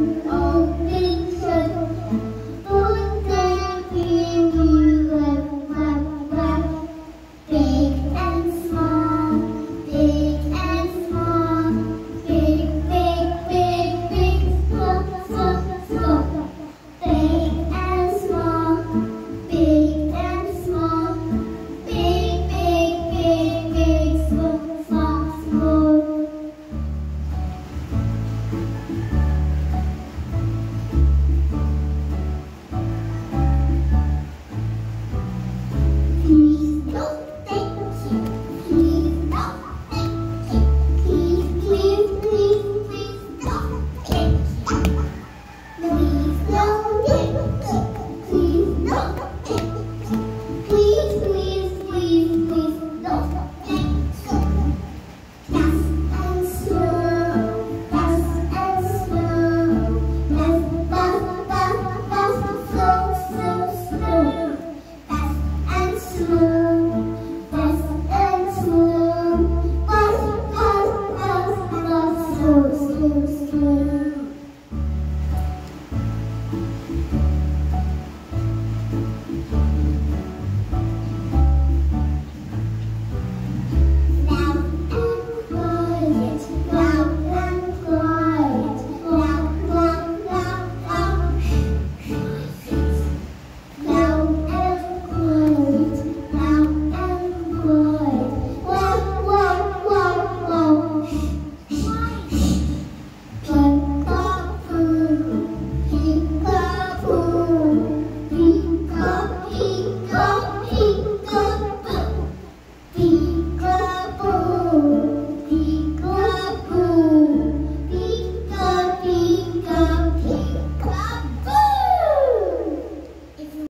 Oh.